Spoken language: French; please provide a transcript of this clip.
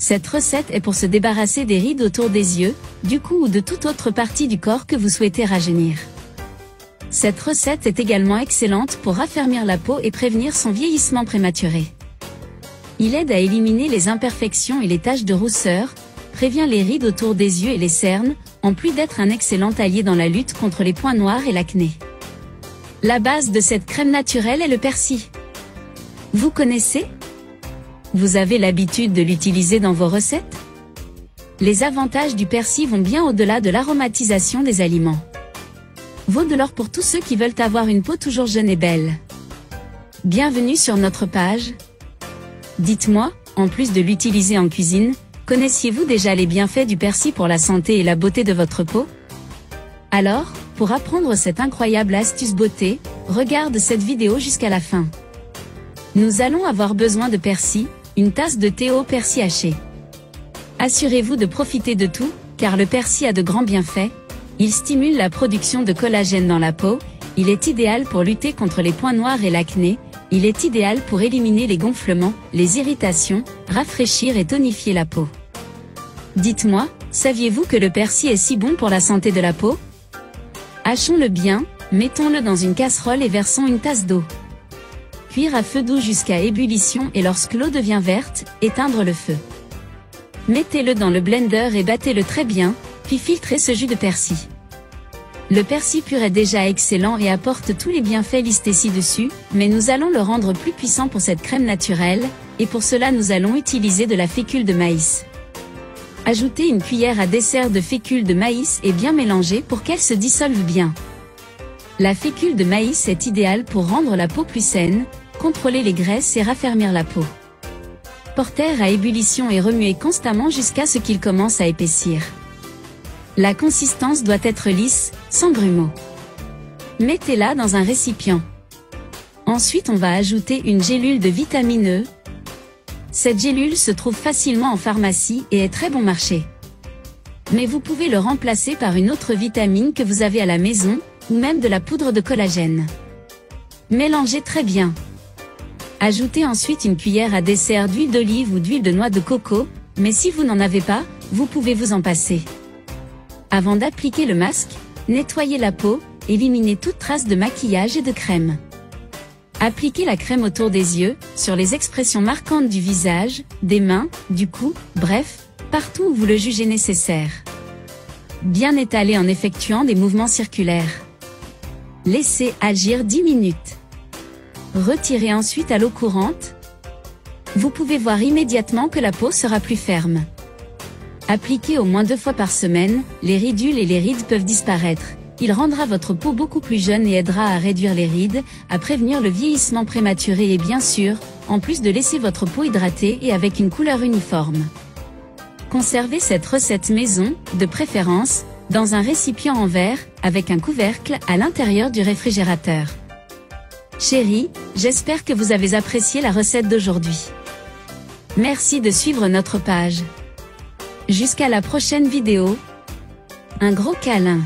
Cette recette est pour se débarrasser des rides autour des yeux, du cou ou de toute autre partie du corps que vous souhaitez rajeunir. Cette recette est également excellente pour raffermir la peau et prévenir son vieillissement prématuré. Il aide à éliminer les imperfections et les taches de rousseur, prévient les rides autour des yeux et les cernes, en plus d'être un excellent allié dans la lutte contre les points noirs et l'acné. La base de cette crème naturelle est le persil. Vous connaissez Vous avez l'habitude de l'utiliser dans vos recettes? Les avantages du persil vont bien au-delà de l'aromatisation des aliments. Vaut de l'or pour tous ceux qui veulent avoir une peau toujours jeune et belle. Bienvenue sur notre page. Dites-moi, en plus de l'utiliser en cuisine, connaissiez-vous déjà les bienfaits du persil pour la santé et la beauté de votre peau? Alors, pour apprendre cette incroyable astuce beauté, regarde cette vidéo jusqu'à la fin. Nous allons avoir besoin de persil, une tasse de thé au persil haché. Assurez-vous de profiter de tout, car le persil a de grands bienfaits. Il stimule la production de collagène dans la peau, il est idéal pour lutter contre les points noirs et l'acné, il est idéal pour éliminer les gonflements, les irritations, rafraîchir et tonifier la peau. Dites-moi, saviez-vous que le persil est si bon pour la santé de la peau? Hachons-le bien, mettons-le dans une casserole et versons une tasse d'eau. À feu doux jusqu'à ébullition et lorsque l'eau devient verte, éteindre le feu. Mettez-le dans le blender et battez-le très bien, puis filtrez ce jus de persil. Le persil pur est déjà excellent et apporte tous les bienfaits listés ci-dessus, mais nous allons le rendre plus puissant pour cette crème naturelle, et pour cela nous allons utiliser de la fécule de maïs. Ajoutez une cuillère à dessert de fécule de maïs et bien mélanger pour qu'elle se dissolve bien. La fécule de maïs est idéale pour rendre la peau plus saine, contrôler les graisses et raffermir la peau. Porter à ébullition et remuer constamment jusqu'à ce qu'il commence à épaissir. La consistance doit être lisse, sans grumeaux. Mettez-la dans un récipient. Ensuite on va ajouter une gélule de vitamine E, cette gélule se trouve facilement en pharmacie et est très bon marché. Mais vous pouvez le remplacer par une autre vitamine que vous avez à la maison, ou même de la poudre de collagène. Mélangez très bien. Ajoutez ensuite une cuillère à dessert d'huile d'olive ou d'huile de noix de coco, mais si vous n'en avez pas, vous pouvez vous en passer. Avant d'appliquer le masque, nettoyez la peau, éliminez toute trace de maquillage et de crème. Appliquez la crème autour des yeux, sur les expressions marquantes du visage, des mains, du cou, bref, partout où vous le jugez nécessaire. Bien étaler en effectuant des mouvements circulaires. Laissez agir 10 minutes. Retirez ensuite à l'eau courante. Vous pouvez voir immédiatement que la peau sera plus ferme. Appliquez au moins deux fois par semaine, les ridules et les rides peuvent disparaître. Il rendra votre peau beaucoup plus jeune et aidera à réduire les rides, à prévenir le vieillissement prématuré et bien sûr, en plus de laisser votre peau hydratée et avec une couleur uniforme. Conservez cette recette maison, de préférence, dans un récipient en verre, avec un couvercle à l'intérieur du réfrigérateur. Chérie, j'espère que vous avez apprécié la recette d'aujourd'hui. Merci de suivre notre page. Jusqu'à la prochaine vidéo. Un gros câlin.